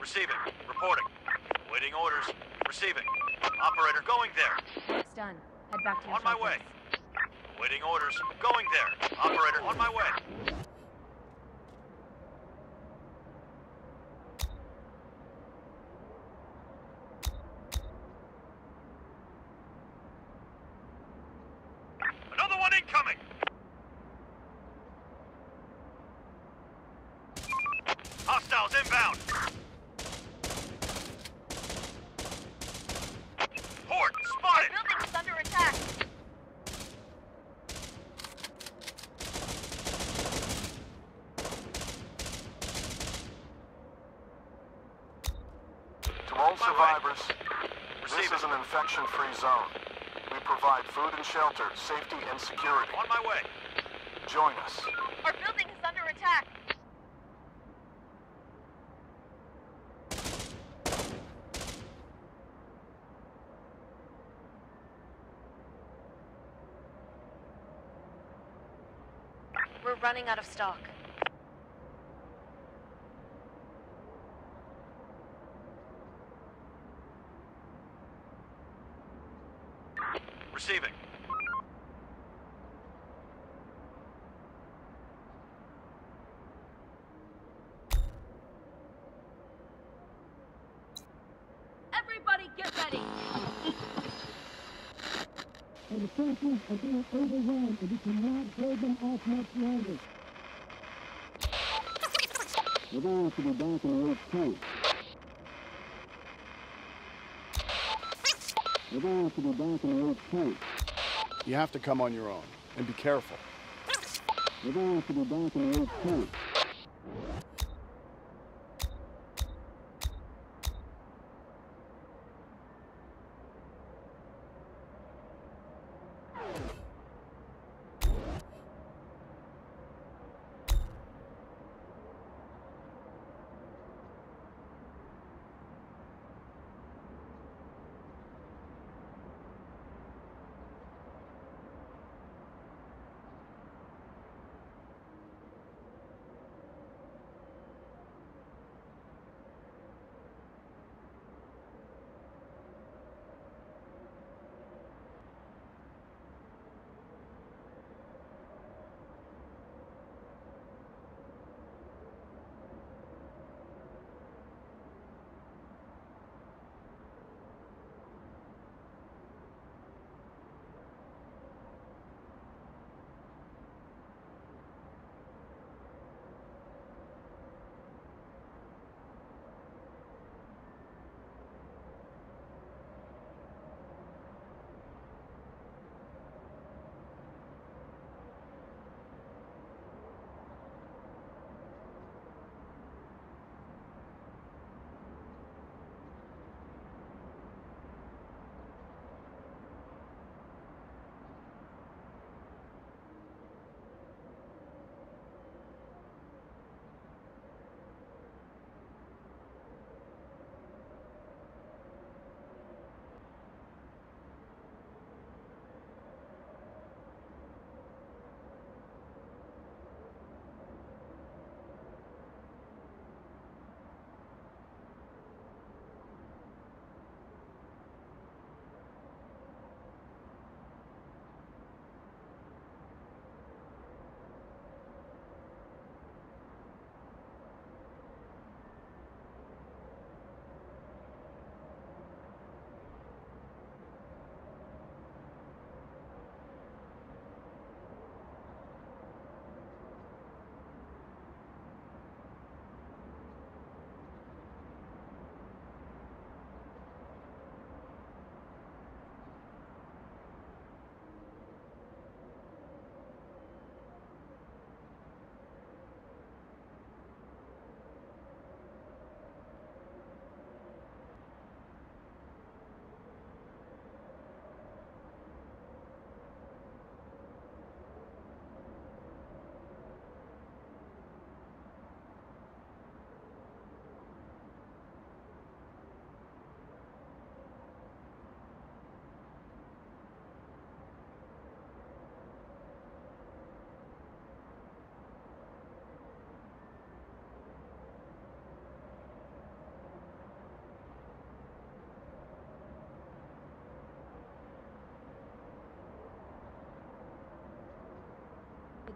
Receiving. Reporting. Waiting orders. Receiving. Operator going there. It's done. Head back to On my way. Waiting orders. Going there. Operator on my way. Another one incoming! Hostiles inbound! Horde, spotted! Building is under attack. To all My way. survivors, this Receiving. is an infection-free zone. We provide and shelter, safety and security. On my way. Join us. Our building is under attack. We're running out of stock. Receiving. Everybody get ready. and the forces are being overwhelmed and we cannot hold them off much longer. We're going to be back in the point. We're going to be back in point. You have to come on your own. And be careful. We're going to be back in point.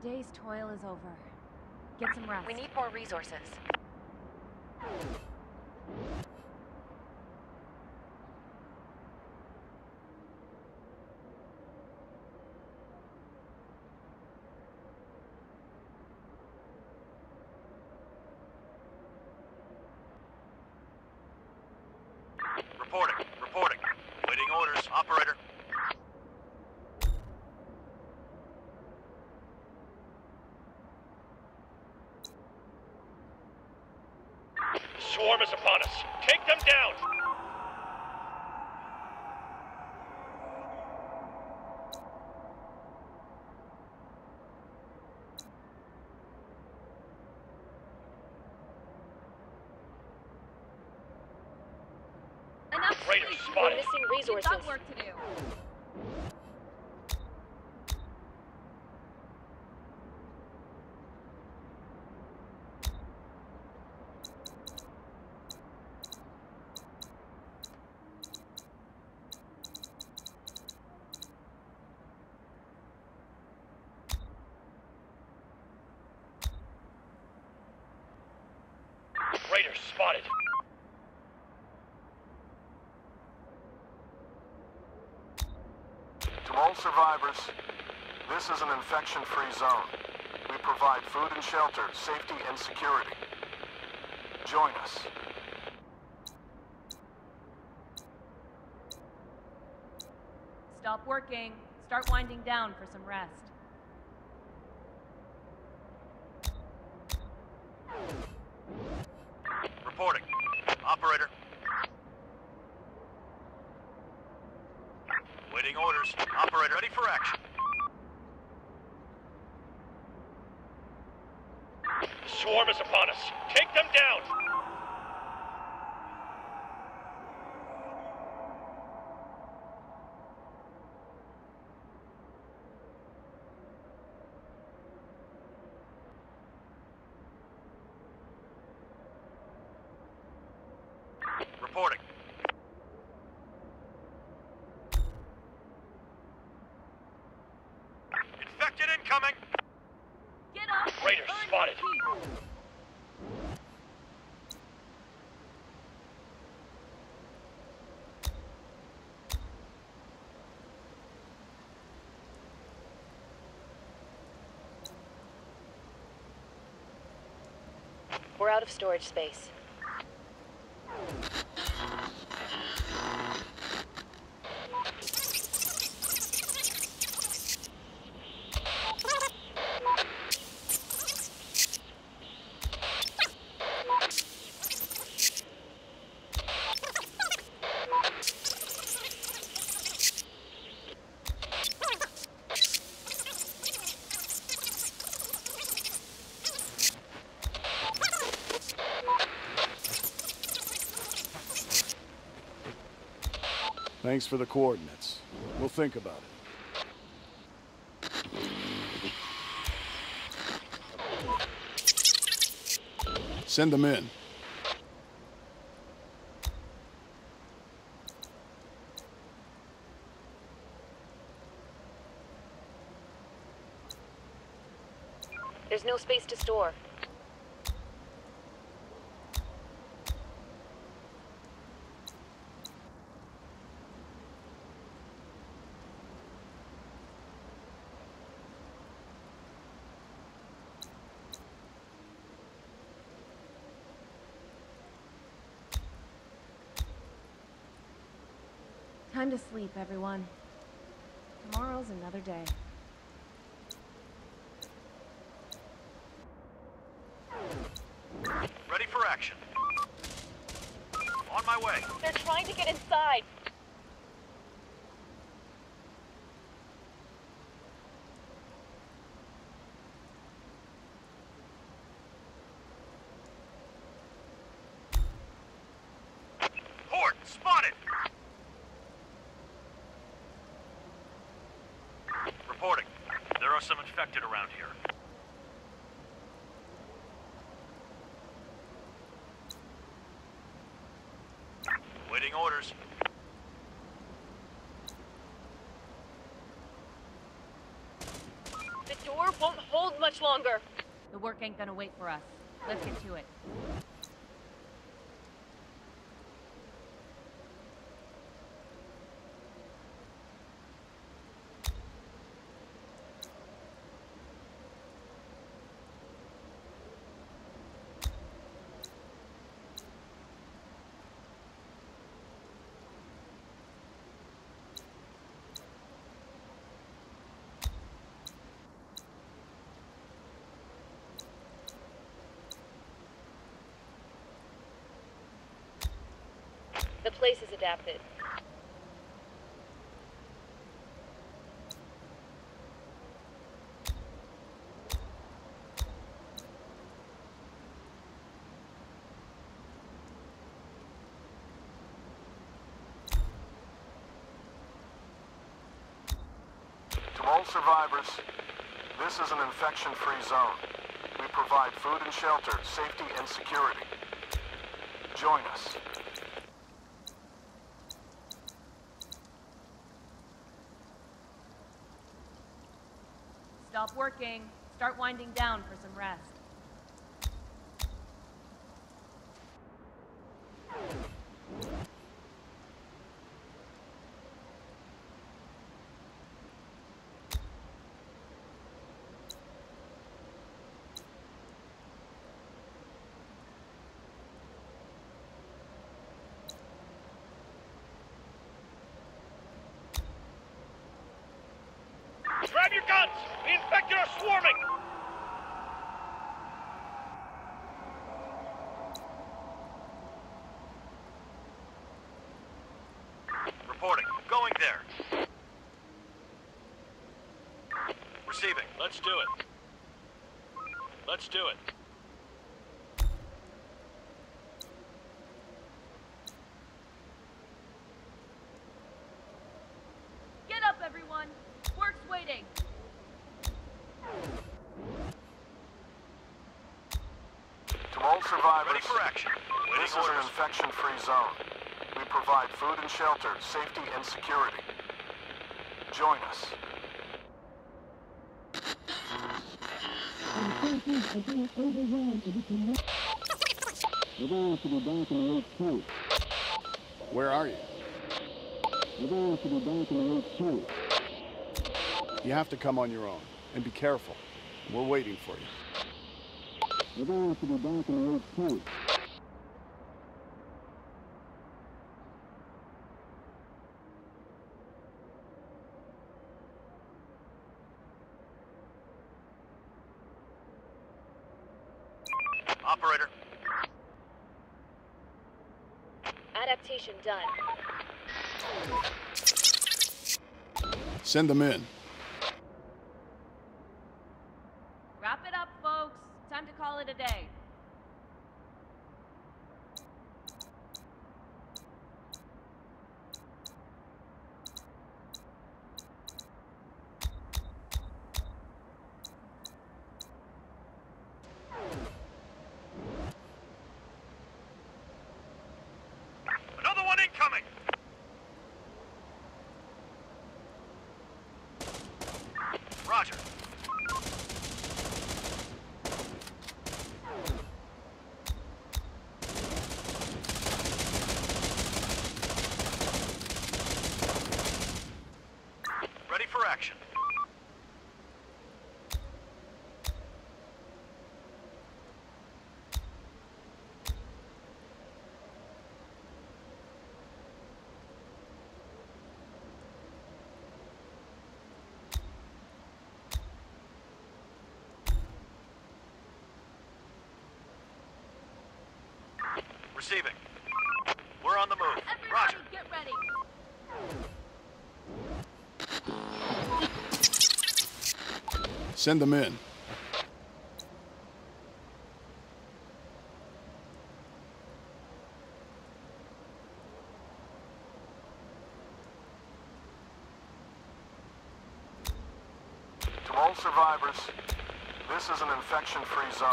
Day's toil is over. Get some rest. We need more resources. Reporting. Reporting. Waiting orders. Operator. The swarm is upon us. Take them down! Enough Raiders sleep. We're spotted. missing We've got work to do. Raiders spotted. To all survivors, this is an infection-free zone. We provide food and shelter, safety and security. Join us. Stop working. Start winding down for some rest. Reporting. Operator. Waiting orders. Operator, ready for action. The swarm is upon us. Take them down! Reporting. Infected incoming! Get up. and Raiders earn your spotted. keep. We're out of storage space. Thanks for the coordinates. We'll think about it. Send them in. There's no space to store. Time to sleep, everyone. Tomorrow's another day. Ready for action. On my way. They're trying to get inside. Horde, spotted! Reporting. There are some infected around here. Waiting orders. The door door won't hold much longer. The work ain't gonna wait for us. Let's get to it. Place is adapted. To all survivors, this is an infection-free zone. We provide food and shelter, safety and security. Join us. Working. Start winding down for some rest. Grab your guns! The infected are swarming! Reporting. Going there. Receiving. Let's do it. Let's do it. Get up, everyone! Work's waiting! To all survivors, Ready for action. This is an infection-free zone. We provide food and shelter, safety and security. Join us. And forces are being overrun and we cannot... We're going to be back in the 8 Where are you? We're going to be back in the 8 You have to come on your own. And be careful. We're waiting for you. We're going to be back in the 8 Operator. Adaptation done. Send them in. Wrap it up, folks. Time to call it a day. Another one incoming. Roger. Ready for action. Receiving. We're on the move. Everybody, Roger. get ready! Send them in. To all survivors, this is an infection-free zone.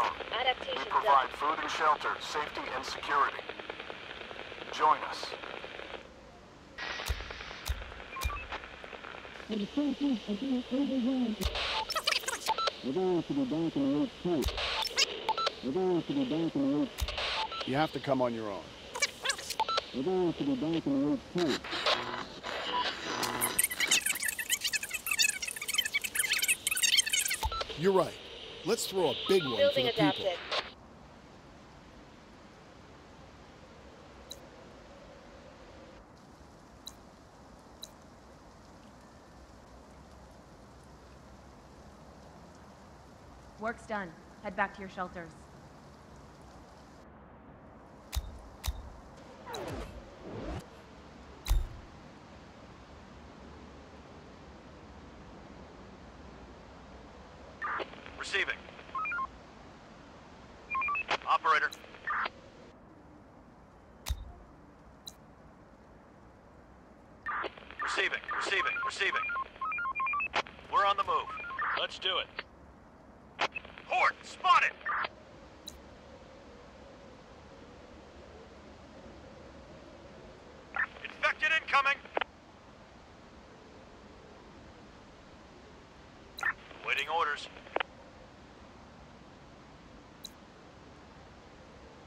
We provide done. food and shelter, safety and security. Join us. And the forces are being overrun. We're going to be back in the 18th. We're going to be back in the 18th. You have to come on your own. We're going to be back in the 18th. You're right. Let's throw a big one Building for the people. Work's done. Head back to your shelters. Receiving. Operator. Receiving, receiving. We're on the move. Let's do it. Horde, spotted! Infected incoming! Waiting orders.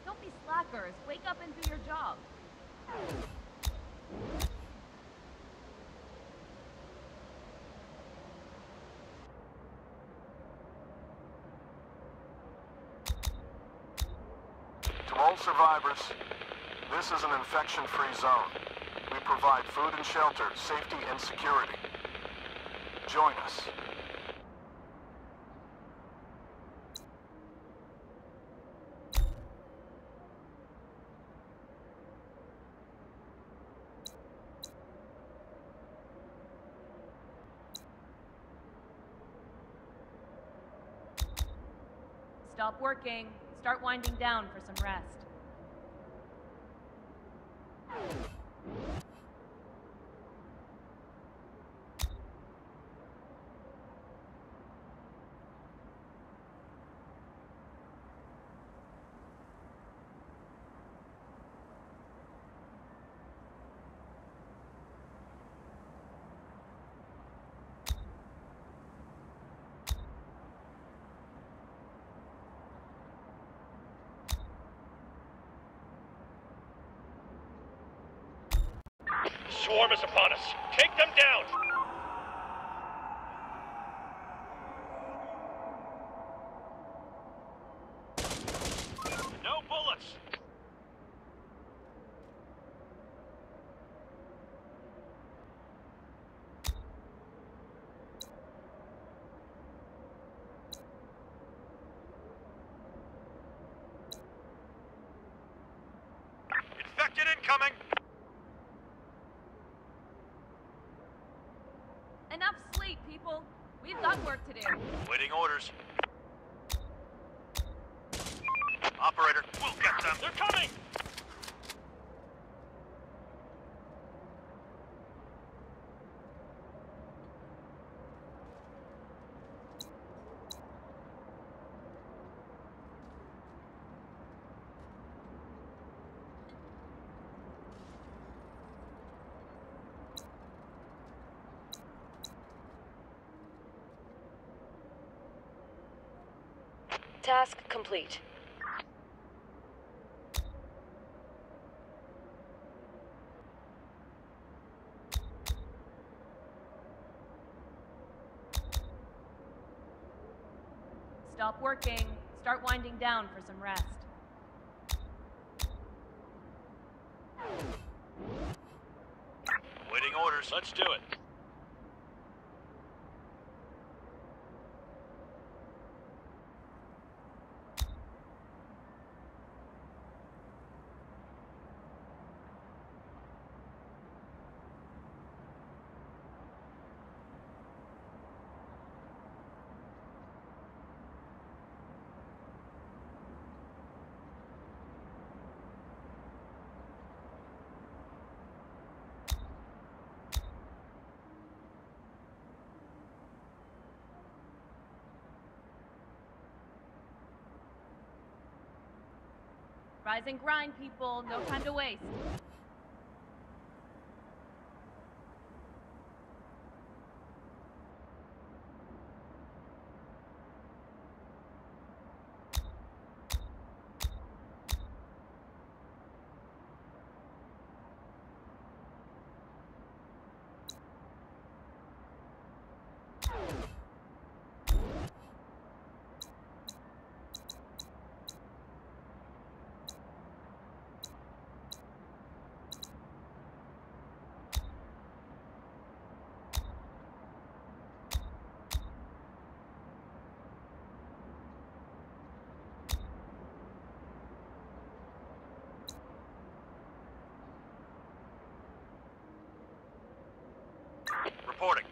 Don't be slackers. Wake up and do your job. To all survivors, this is an infection-free zone. We provide food and shelter, safety and security. Join us. Stop working. Start winding down for some rest. Bullets! Infected incoming! Enough sleep, people. We've got work to do. Waiting orders. Operator, we'll get them. They're coming. Task complete. Stop working. Start winding down for some rest. Waiting orders. Let's do it. Rise and grind, people. No time to waste. Reporting.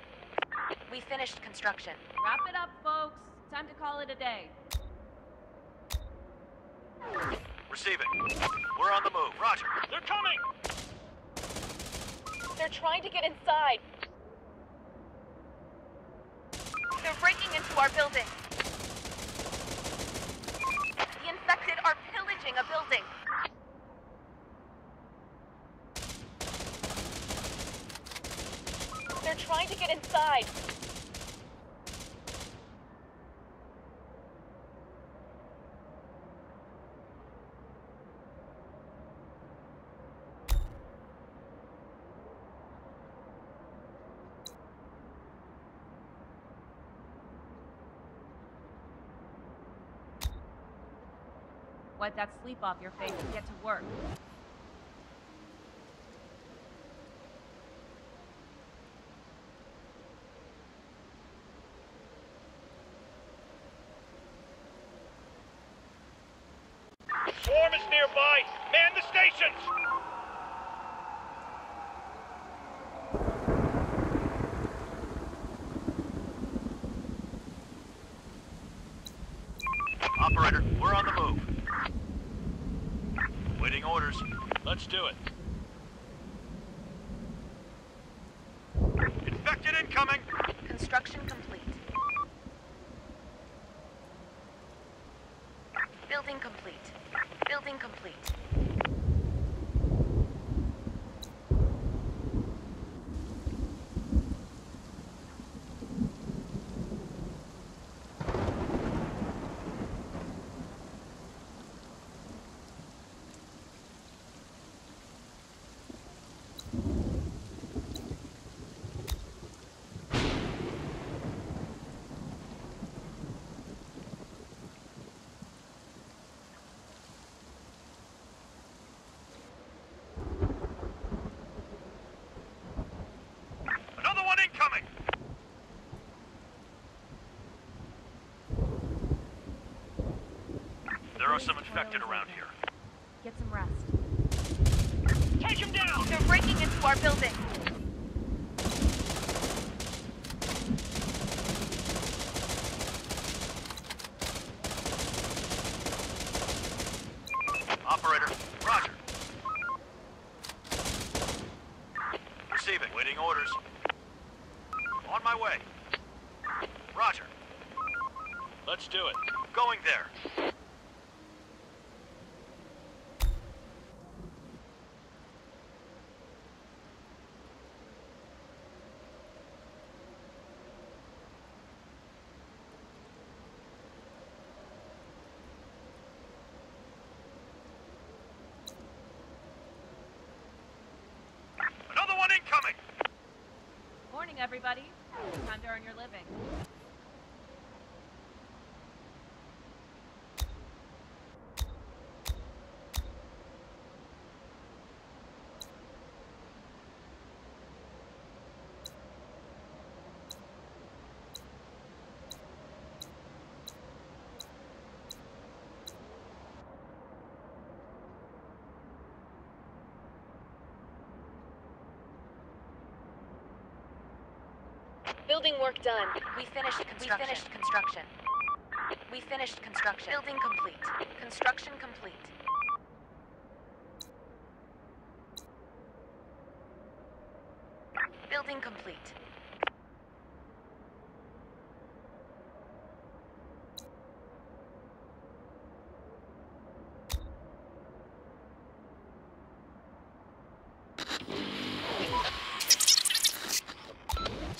We finished construction. Wrap it up, folks. Time to call it a day. Receiving. We're on the move. Roger. They're coming! They're trying to get inside. They're breaking into our building. The infected are pillaging a building. They're trying to get inside. Wipe that sleep off your face and get to work. Swarm is nearby! Man the stations! Operator, we're on the move. Waiting orders. Let's do it. Infected incoming! Construction complete. Building complete. Building complete. Another one incoming! There infected around here. Get some rest. Take him down! They're breaking into our building. Operator, roger. Receiving. Waiting orders. On my way. Roger. Let's do it. Going there. Another one incoming! Morning, everybody. Time to earn your living. Building work done. We finished construction. We finished construction. We finished construction. Building complete. Construction complete. Building complete.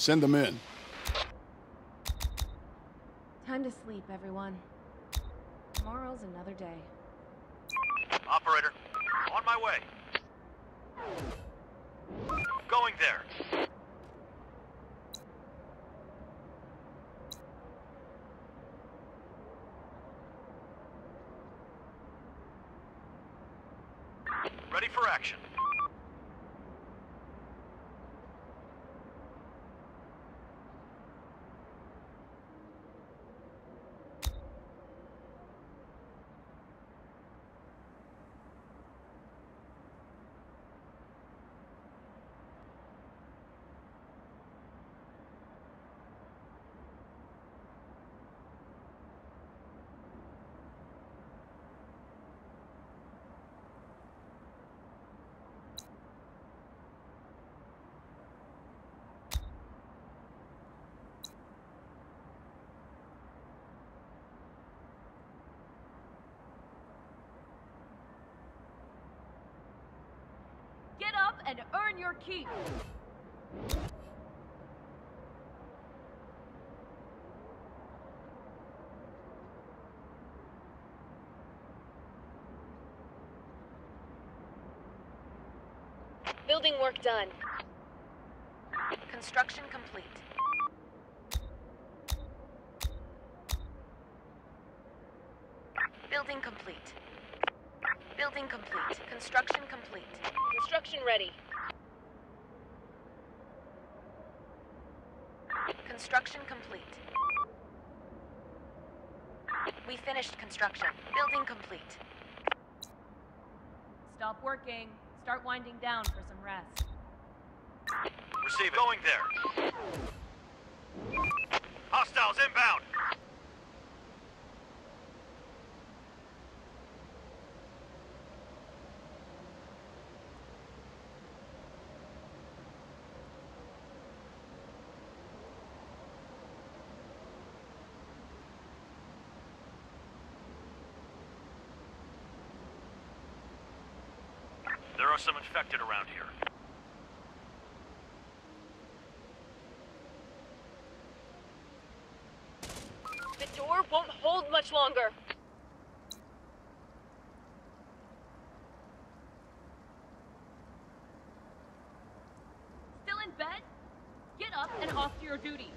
Send them in. Time to sleep, everyone. Tomorrow's another day. Operator, on my way. Going there. Ready for action. And earn your keep. Building work done. Construction complete. Building complete. Building complete. Construction. Construction ready. Construction complete. We finished construction. Building complete. Stop working. Start winding down for some rest. Receiving. Going there. Hostiles inbound. There are some infected around here. The door won't hold much longer. Still in bed? Get up and off to your duty.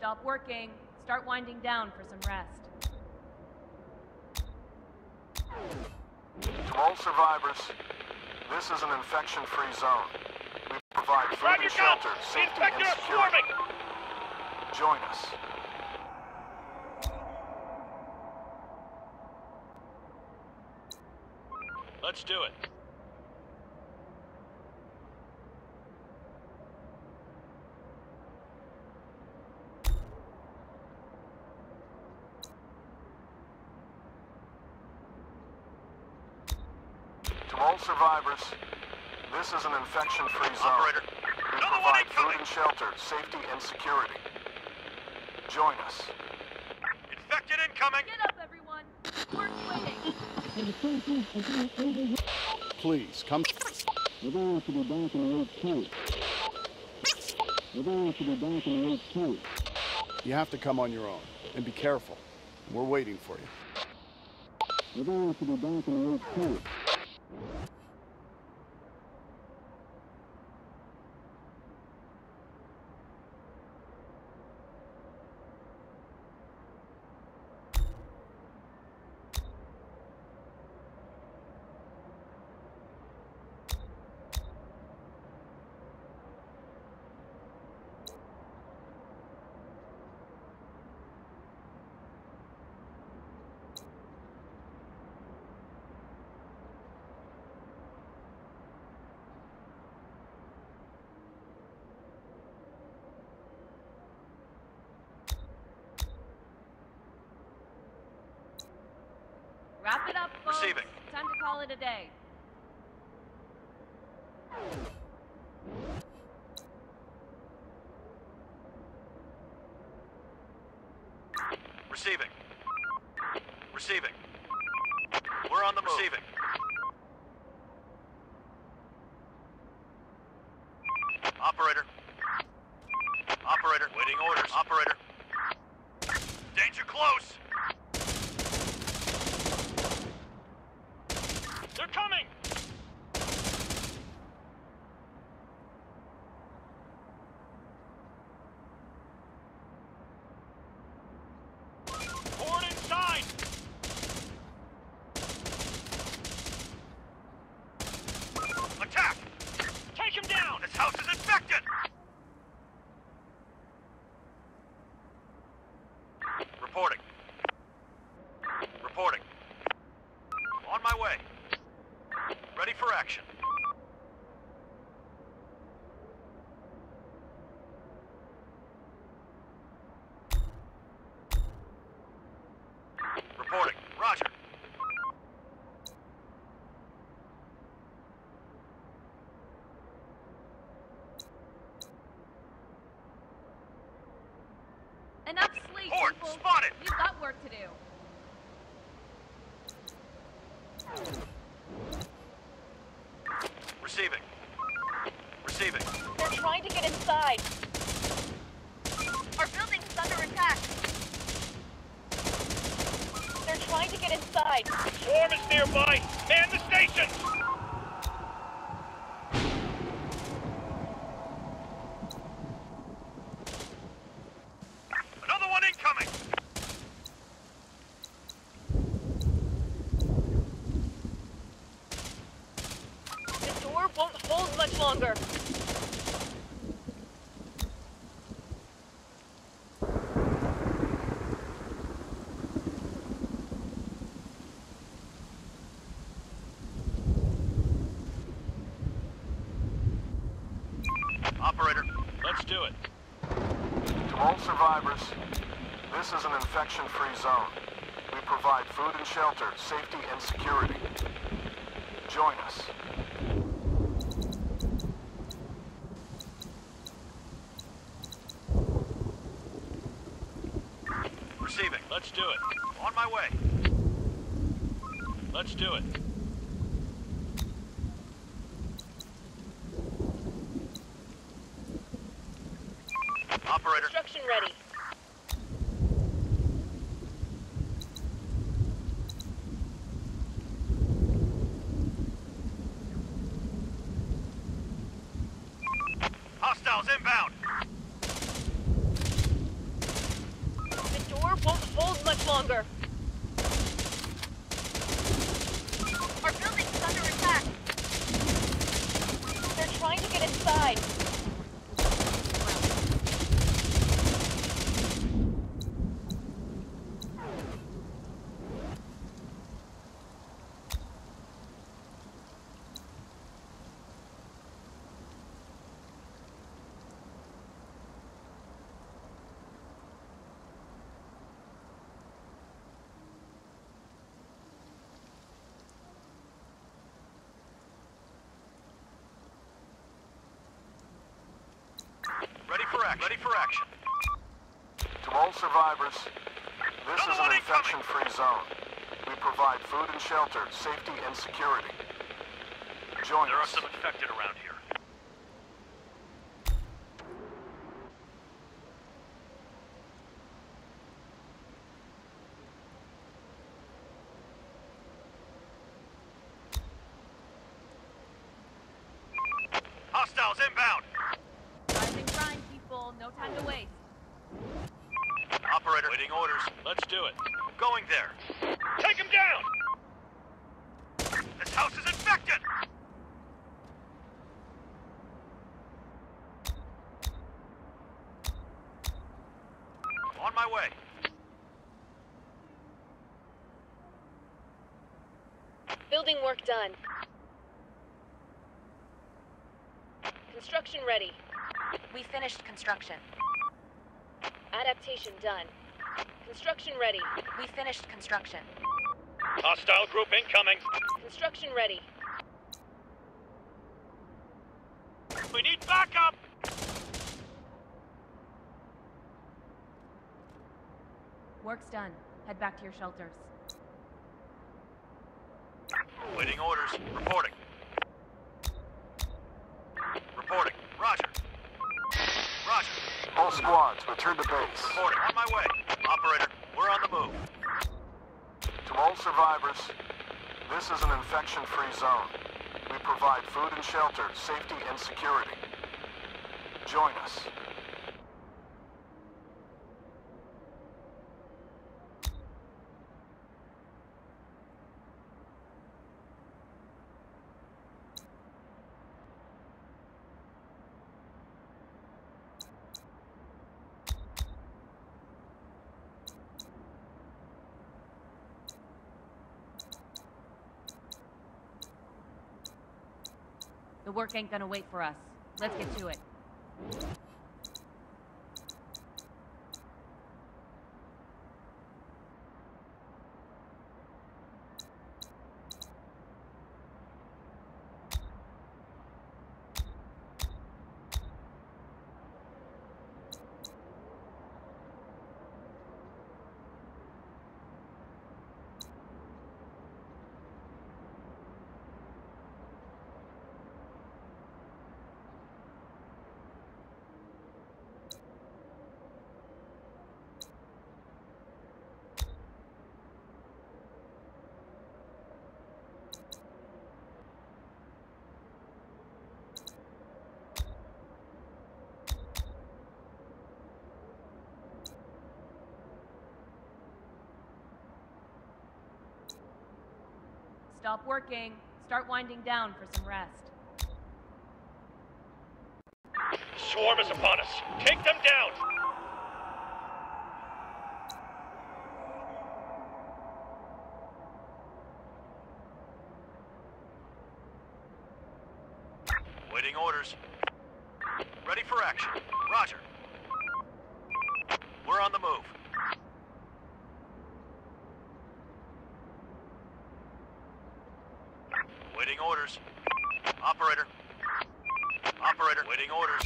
Stop working. Start winding down for some rest. To all survivors, this is an infection-free zone. We provide food Grab and your guns! shelter, The safety and are security. Join us. Let's do it. To all survivors, this is an infection-free zone. Operator. We Another one provide food and shelter, safety and security. Join us. Infected incoming. Get up, everyone. Work's waiting. Please, come. Everyone should be back in HQ. Everyone should be back in HQ. You have to come on your own. And be careful. We're waiting for you. Everyone should be back in HQ. Wrap it up, folks. Receiving. Time to call it a day. Receiving. Receiving. We're on the move. Receiving. Operator. Operator. Waiting orders. Operator. Danger close. They're coming! house is infected! Reporting. Reporting. On my way. Ready for action. Reporting. Roger. Enough sleep, Horde, people. Spotted! You've got work to do. Receiving. Receiving. They're trying to get inside. Our building is under attack. They're trying to get inside. Swarm is nearby. Man the station. Another one incoming! The door won't hold much longer. Operator, Let's do it. To all survivors, this is an infection-free zone. We provide food and shelter, safety and security. Join us. receiving. Let's do it. On my way. Let's do it. Operator, Construction ready. Inbound. The door won't hold much longer. Our building is under attack. They're trying to get inside. Ready for action. Ready for action. To all survivors, this Another is an infection-free zone. We provide food and shelter, safety and security. Join There are some infected around here. Hostiles inbound. Rise and grind, people. No time to waste. Operator, waiting orders. Let's do it. Going there. Take him down! This house is infected. On my way. Building work done. Construction ready. We finished construction. Adaptation done. Construction ready. We finished construction. Hostile group incoming. Construction ready. We need backup. Work's done. Head back to your shelters. Waiting orders. Reporting. Reporting. Roger. Roger. All squads, return to base. Reporting. On my way. Operator, we're on the move. To all survivors, this is an infection-free zone. We provide food and shelter, safety and security. Join us. Ain't gonna wait for us. Let's get to it. Stop working. Start winding down for some rest. Swarm is upon us. Take them down. Waiting orders. Ready for action. Roger. We're on the move. Waiting orders. Operator. Operator. Waiting orders.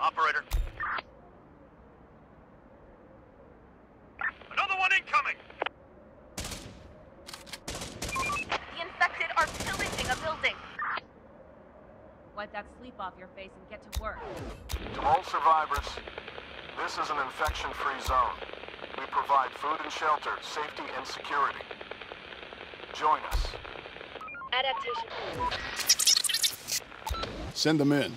Operator. Another one incoming! The infected are pillaging a building. Wipe that sleep off your face and get to work. To all survivors, this is an infection-free zone. We provide food and shelter, safety and security. Join us. Adaptation. Send them in.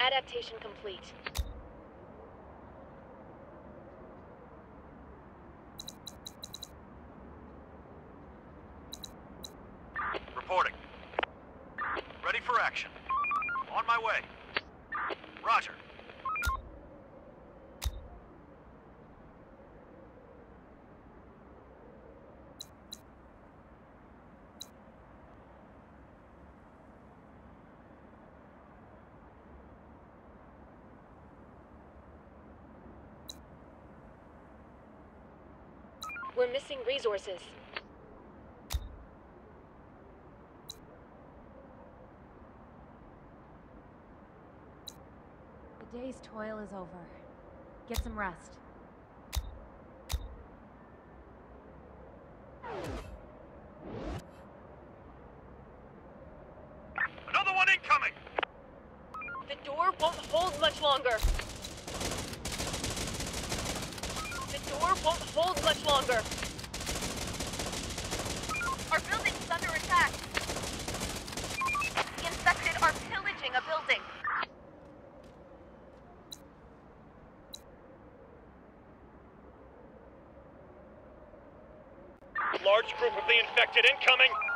Adaptation complete. Reporting. Ready for action. On my way. Roger. We're resources. The day's toil is over. Get some rest. Another one incoming! The door won't hold much longer. The door won't hold much longer. Our building's under attack. The infected are pillaging a building. Large group of the infected incoming.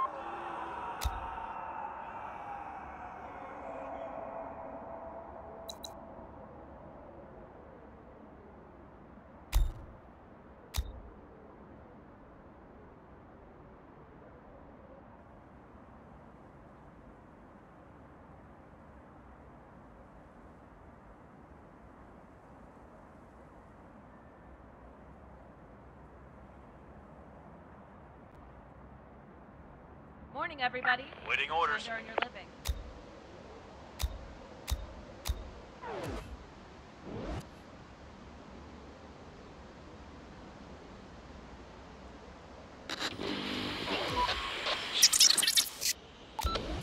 Morning, everybody. Waiting orders. Earn your living.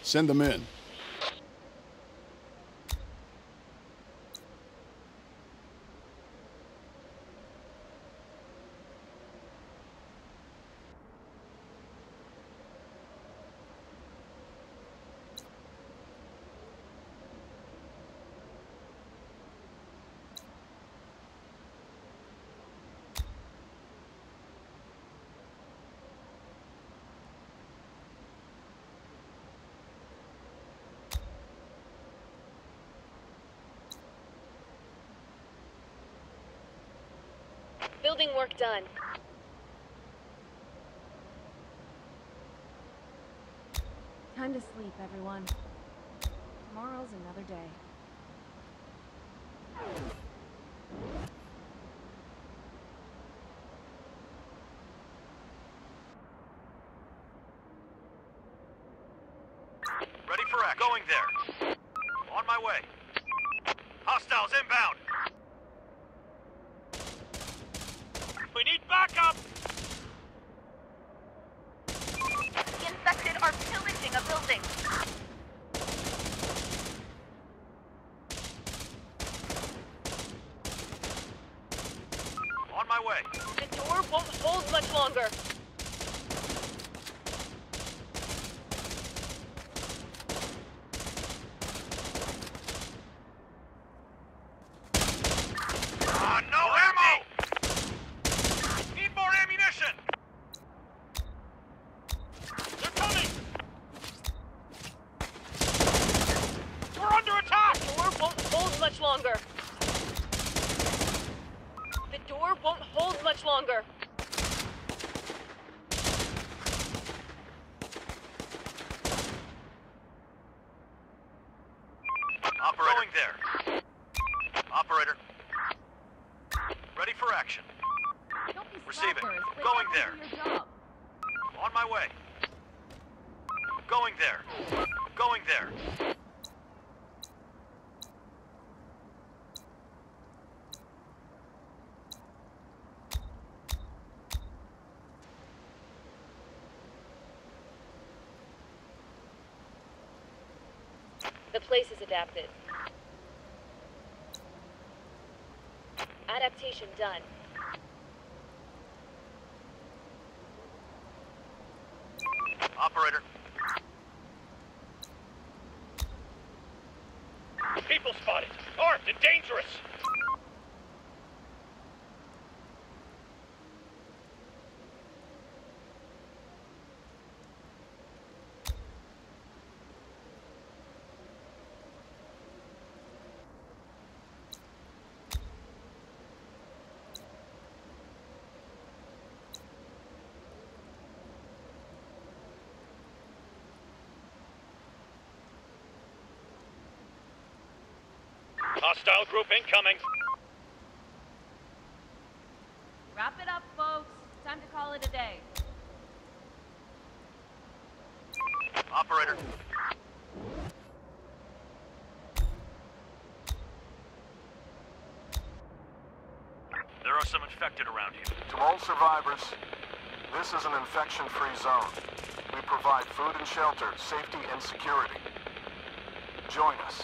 Send them in. Building work done. Time to sleep, everyone. Tomorrow's another day. Ready for action. Going there. On my way. Hostiles inbound. We need backup! The infected are pillaging a building. On my way. The door won't hold much longer. Ah, no ammo! Need more ammunition! They're coming! We're under attack! The door won't hold much longer. The door won't hold much longer. Operator. Going there. Operator. Ready for action. Don't be Receiving. slackers. Wake Going up there. and do your job. On my way. Going there. Going there. The place is adapted. Adaptation done. Operator. People spotted! Armed and dangerous! Hostile group incoming! Wrap it up, folks. Time to call it a day. Operator. There are some infected around you. To all survivors, this is an infection-free zone. We provide food and shelter, safety and security. Join us.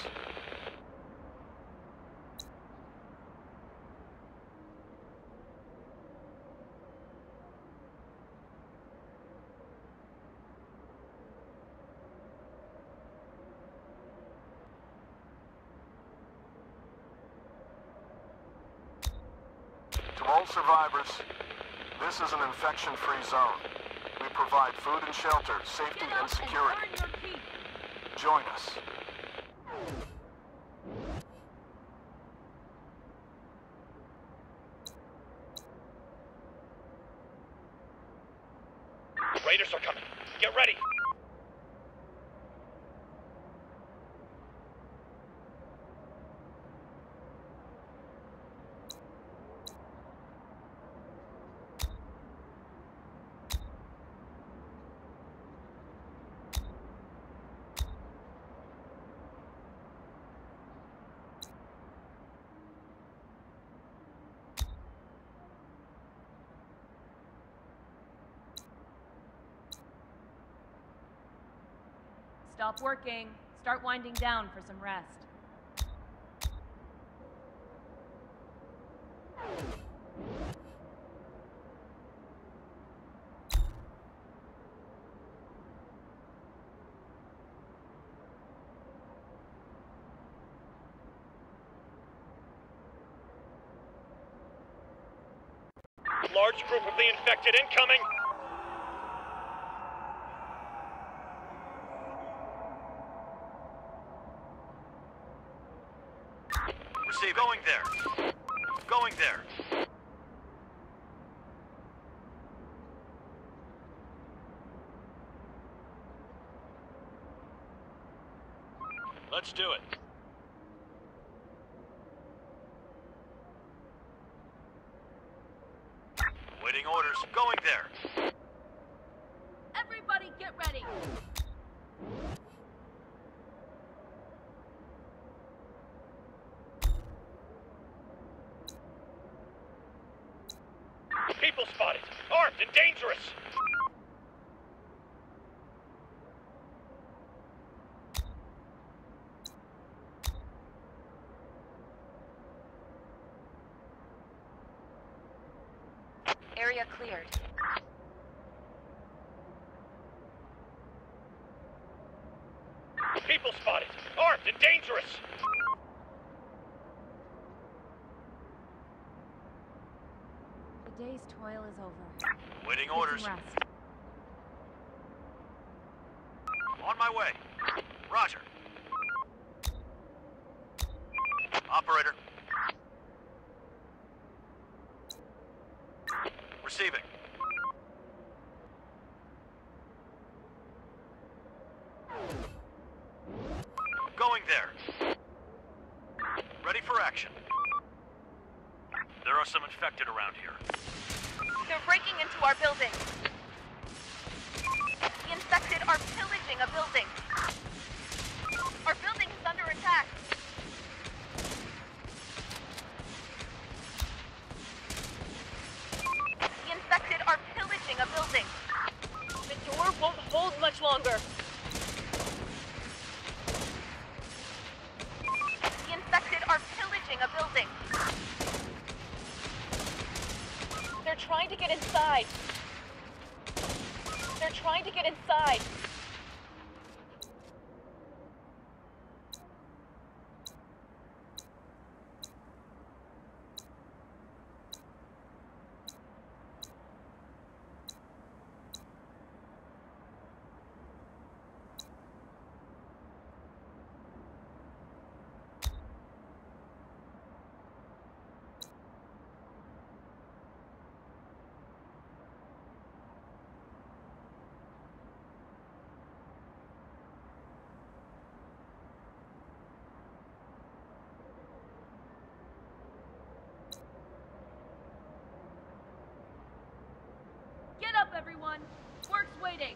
To all survivors, this is an infection-free zone. We provide food and shelter, safety and security. Join us. Raiders are coming! Get ready! Working. Start winding down for some rest. Large group of the infected incoming! there. Going there. Let's do it. Waiting orders. Going there. Spotted. Armed and dangerous. Area cleared. People spotted. Armed and dangerous. The day's toil is over. Waiting Get some orders. rest. On my way. Roger. Operator. Receiving. Going there. Ready for action. There are some infected around here. They're breaking into our building. Are a building. Our building is under attack. The infected are pillaging a building. The door won't hold much longer. The infected are pillaging a building. They're trying to get inside. They're trying to get inside. Get up, everyone! Work's waiting!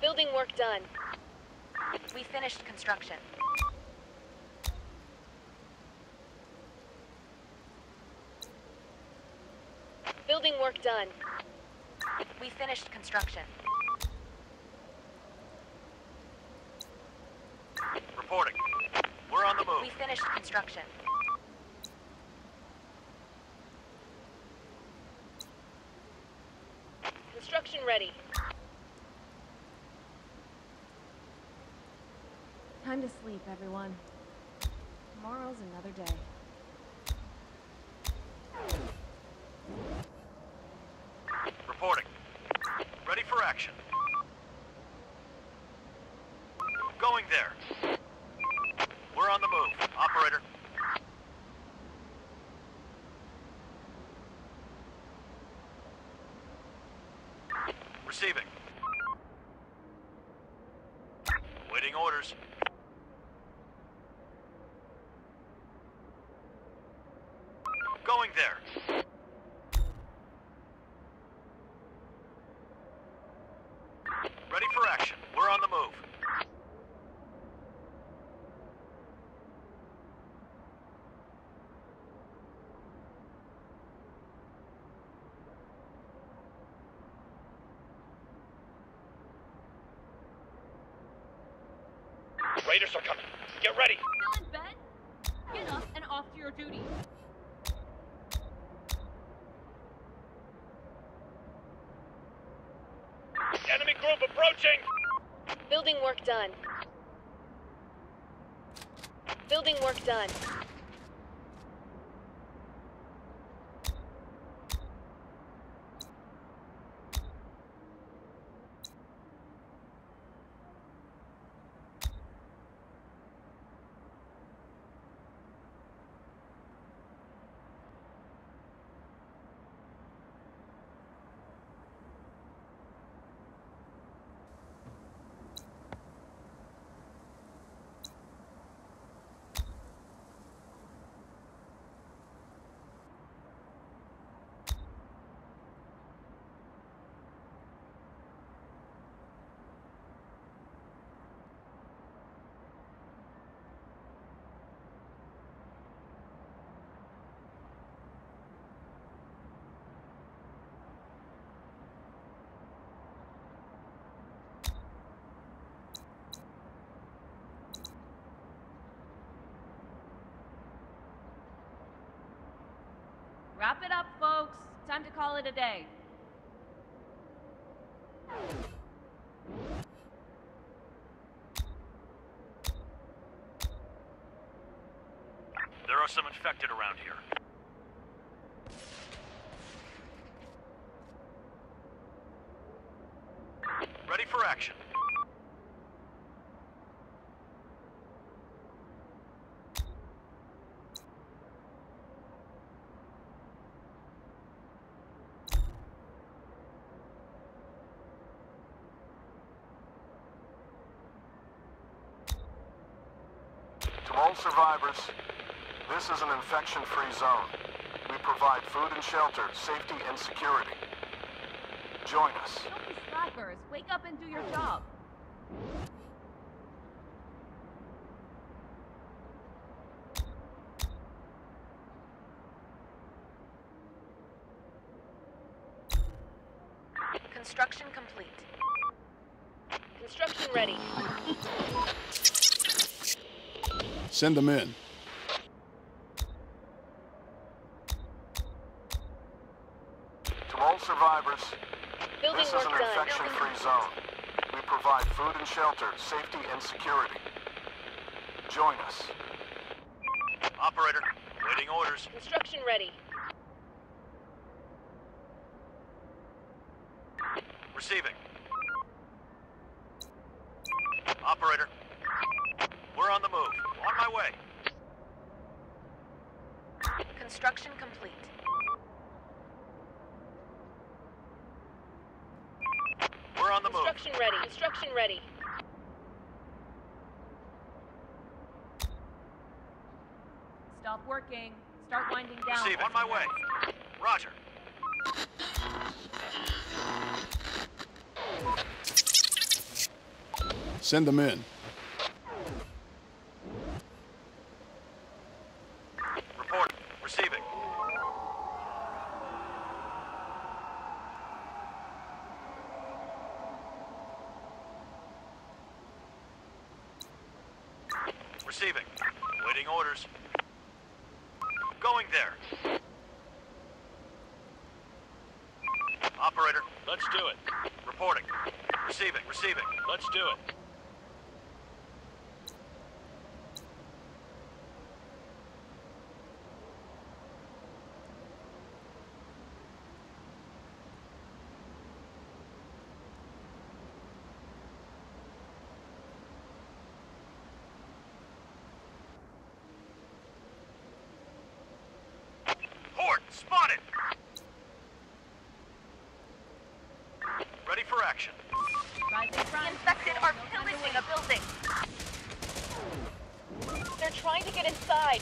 Building work done. We finished construction. Building work done. We finished construction. Reporting. We're on the move. We finished construction. Construction ready. Time to sleep, everyone. Tomorrow's another day. Reporting. Ready for action. Going there. We're on the move. Operator. Receiving. Waiting orders. Going there. Ready for action. We're on the move. Raiders are coming. Get ready. Still in bed? Get up and off to your duties. Enemy group approaching. Building work done. Building work done. Wrap it up, folks. Time to call it a day. There are some infected around here. Ready for action. To all survivors, this is an infection-free zone. We provide food and shelter, safety and security. Join us. Don't be slackers. Wake up and do your job. Construction complete. Construction ready. Send them in. To all survivors, Building this is an done. infection-free zone. We provide food and shelter, safety and security. Join us. Operator, waiting orders. Construction ready. Receiving. Operator, we're on the move. On my way. Construction complete. We're on the move. Construction ready. Construction ready. Stop working. Start winding down. Receiving. On my way. Roger. Send them in. Reporting. Receiving. Receiving. Waiting orders. Going there. Operator, let's do it. Reporting. Receiving. Receiving. Let's do it. Horde, spotted! Ready for action. The infected are pillaging a building. They're trying to get inside.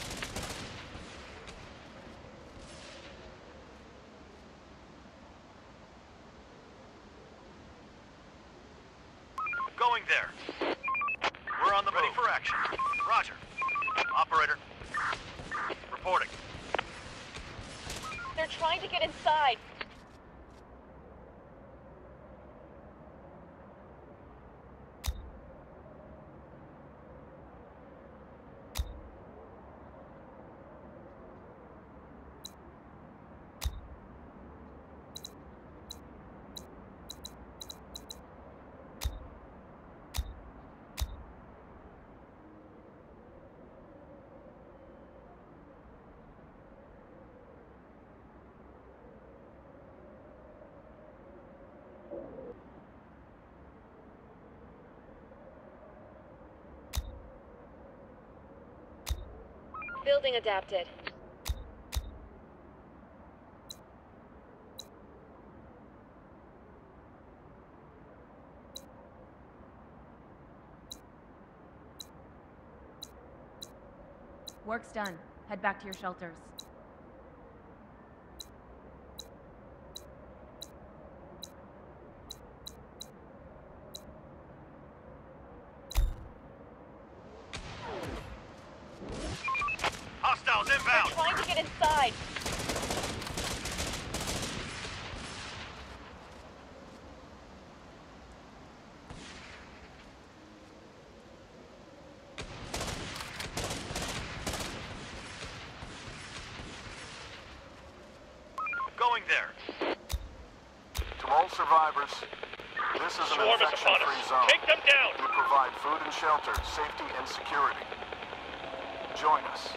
Going there. We're on the Ready for action. Roger. Operator. Reporting. They're to get inside. Building adapted. Work's done. Head back to your shelters. Hostiles They're inbound. trying to get inside. there. To all survivors, this is an Swarm is upon infection-free us. zone. Take them down. We provide food and shelter, safety and security. Join us.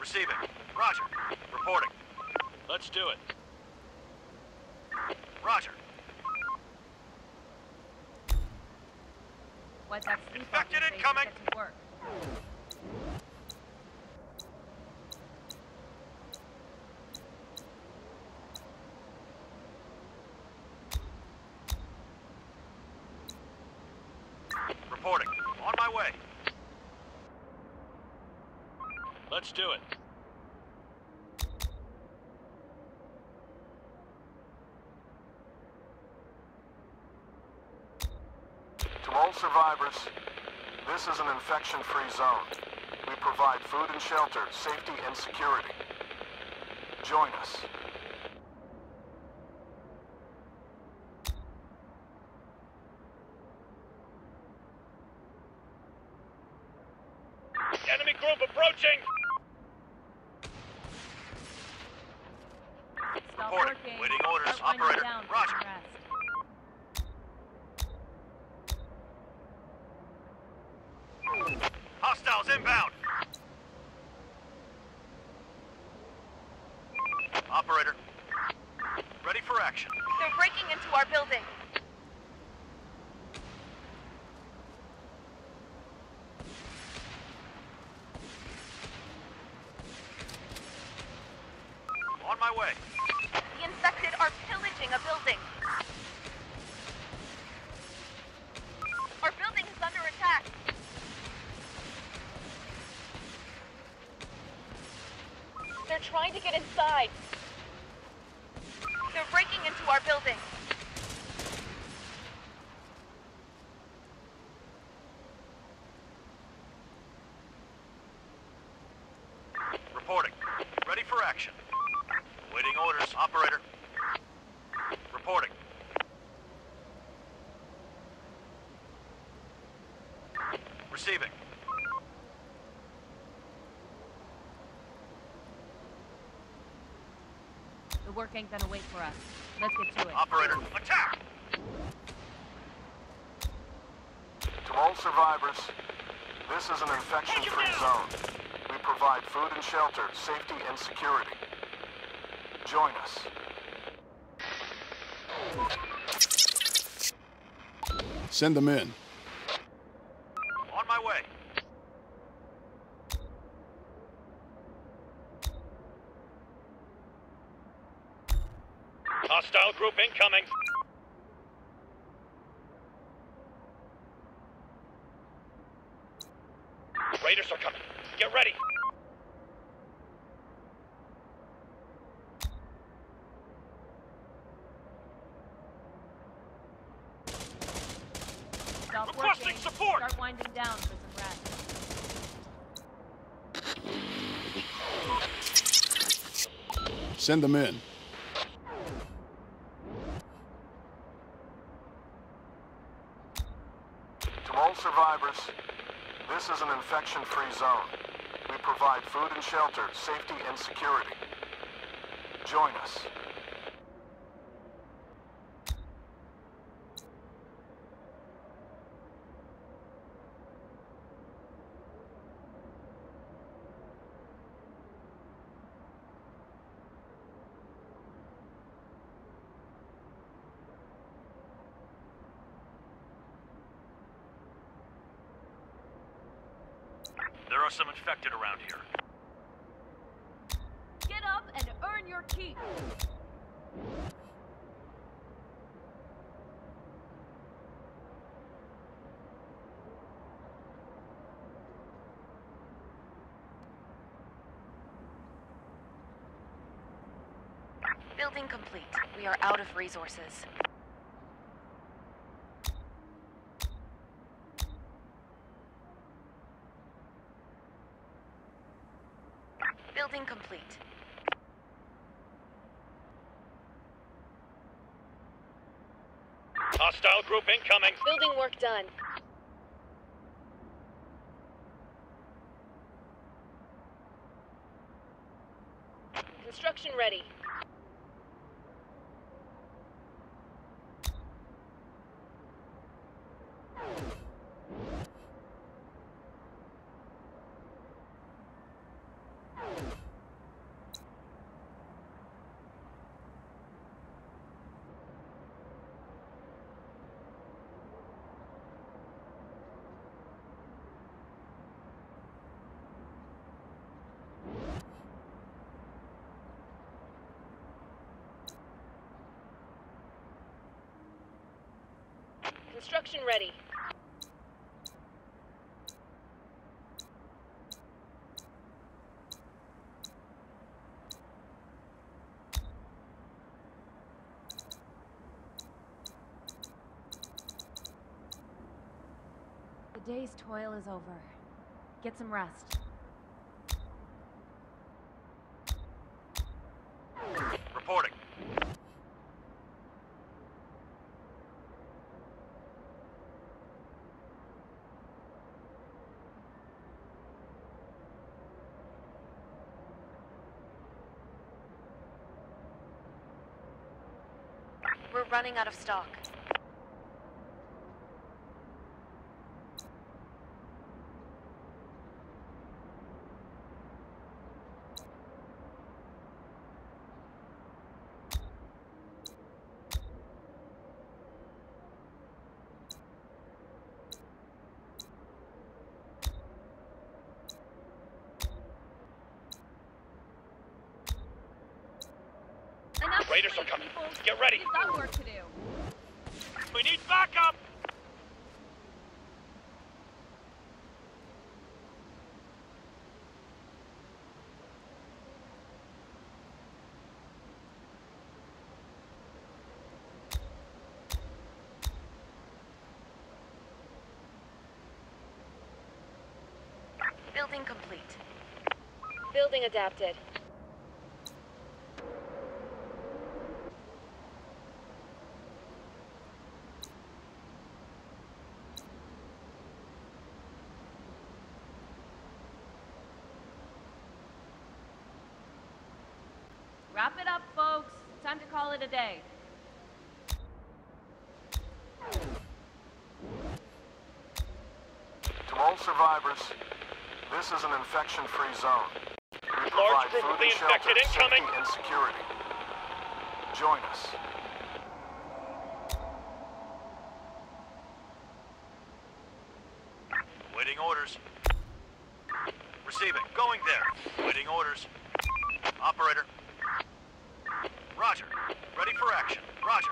Receiving. Roger. Reporting. Let's do it. Roger. Wipe that Infected your incoming. and get to work. Reporting. On my way. Let's do it. To all survivors, this is an infection-free zone. We provide food and shelter, safety and security. Join us. Enemy group approaching. Stop Reporting. working. Waiting orders. Start winding Operator. down for Roger. some rest. Hostiles inbound. Operator. Ready for action. They're breaking into our building. On my way. The infected are pillaging a building. Our building is under attack. They're trying to get inside. They're breaking into our building. Reporting. Ready for action. Waiting orders. Operator. Reporting. Receiving. The work ain't gonna wait for us. Let's get to it. Operator. Attack! To all survivors, this is an infection-free zone. We provide food and shelter, safety and security. Join us. Send them in. On my way. Hostile group incoming. Raiders are coming. Get ready. Stop Requesting working. support. Start winding down for some rest. Send them in. To all survivors, this is an infection-free zone. We provide food and safety and security. Join us. There are some infected around here. Get up and earn your keep. Building complete. We are out of resources. Building complete. Hostile group incoming. Building work done. Construction ready. Construction ready. The day's toil is over. Get some rest. Reporting. Running out of stock. Raiders are coming. Get ready. We've got work to do. We need backup! Building complete. Building adapted. Wrap it up, folks. Time to call it a day. To all survivors, this is an infection-free zone. We Large group of the infected incoming. safety and security. Join us. Waiting orders. Receiving. Going there. Waiting orders. Operator. Roger. Ready for action. Roger.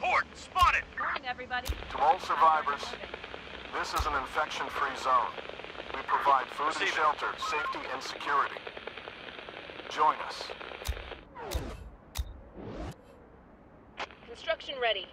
Horde, spotted! Morning, everybody. To all survivors, this is an infection-free zone. We provide food and Receiving. shelter, safety and security. Join us. Ready.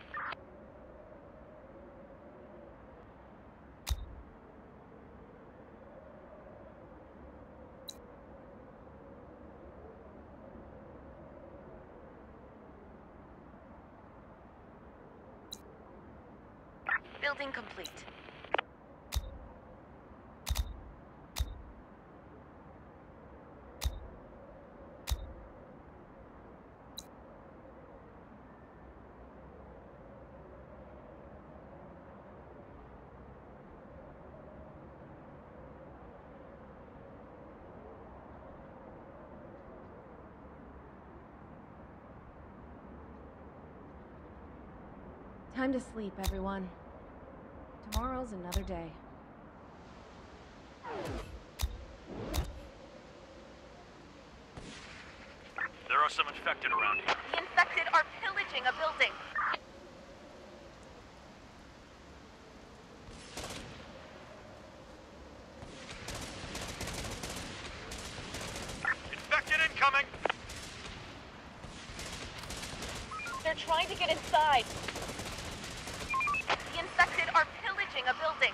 Building complete. Time to sleep, everyone. Tomorrow's another day. There are some infected around here. The infected are pillaging a building. Infected incoming! They're trying to get inside. The infected are pillaging a building.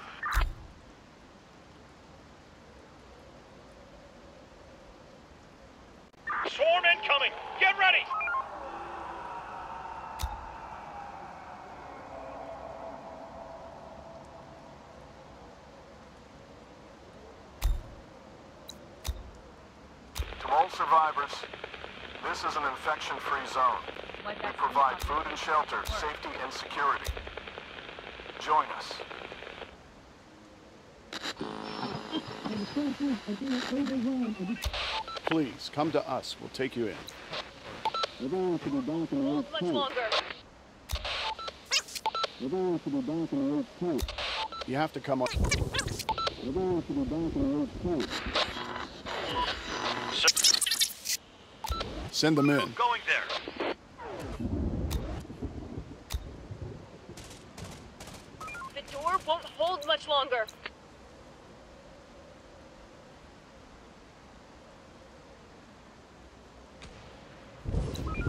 incoming! Get ready! To all survivors, this is an infection-free zone. We provide food and shelter, safety and security. Join us. Please, come to us. We'll take you in. We're going to be back in Hold the much longer. We're going to be back in the You have to come on. We're going to be back in the Send them in. Going there. The door won't hold much longer.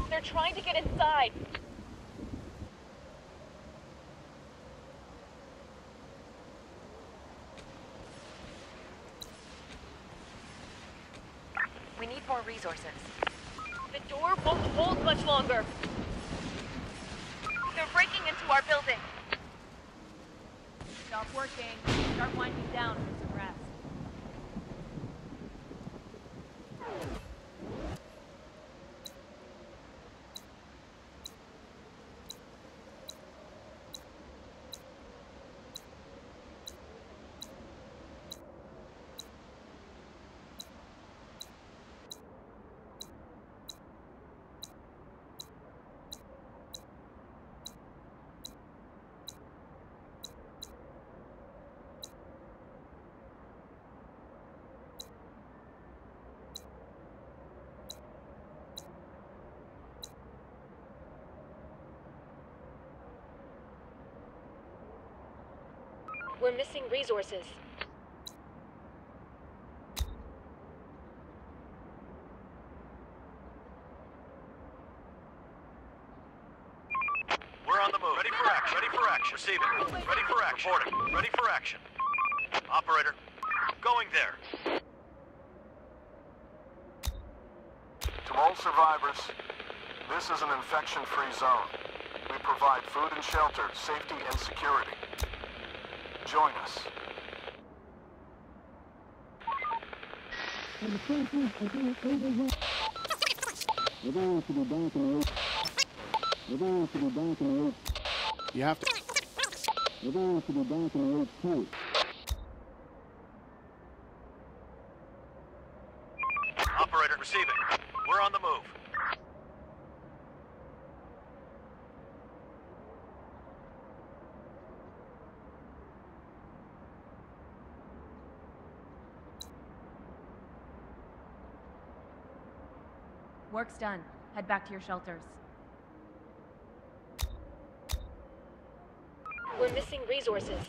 They're trying to get inside. We need more resources. The door won't hold much longer. They're breaking into our building. Stop working. Start winding down for some rest. We're missing resources. We're on the move. Ready for action. Ready for action. Receiving. Ready for action. Reporting. Ready for action. Operator. Going there. To all survivors, this is an infection-free zone. We provide food and shelter, safety and security. Join us. We're going to be back in the We're going to be back in the You have to. We're going to be back in the HQ. Operator. Receiving. We're on the move. Work's done. Head back to your shelters. We're missing resources.